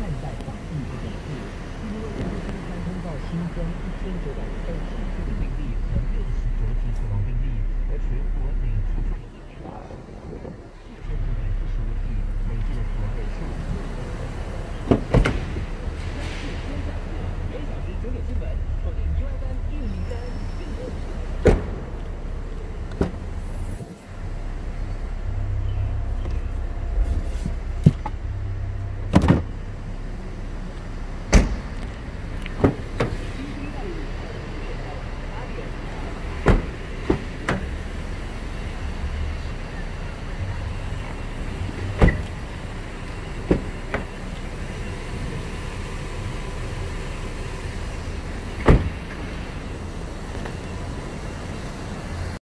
站在法律的角度因为刚刚开通到新疆一千九百三十